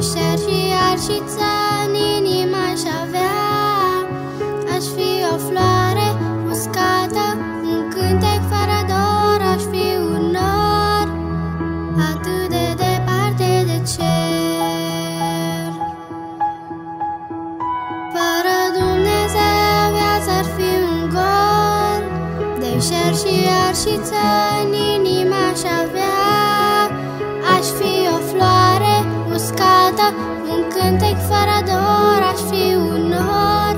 arșiță în inimă aș avea. Aș fi o floare uscată, un cântec fără dor. Aș fi un nor atât de departe de cer. Fără Dumnezeu viața ar fi un gol De șer și arșiță în inimă aș avea uscată, un cântec fără dor Aș fi un nor.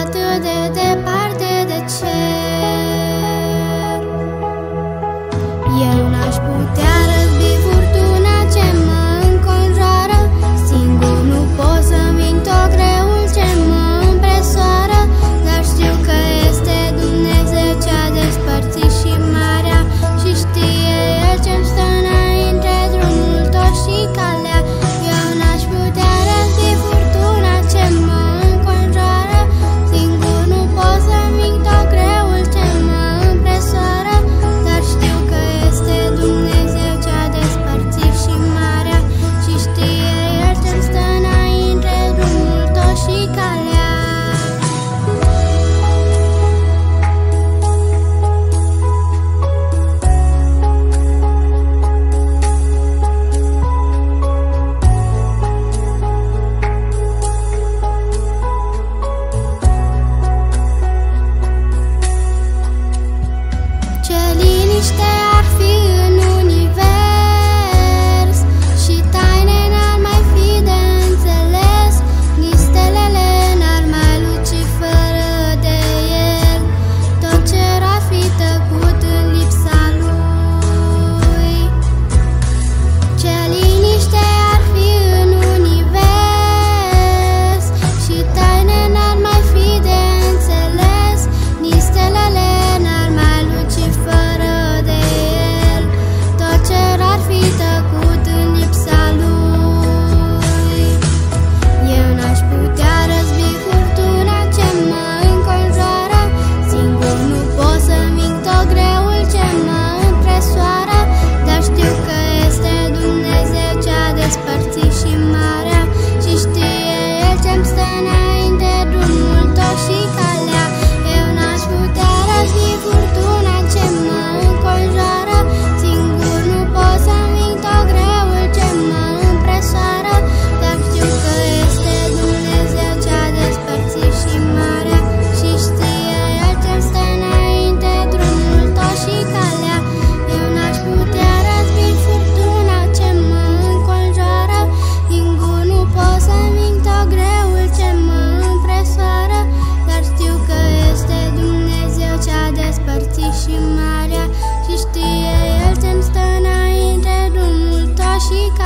Atât de departe está chica.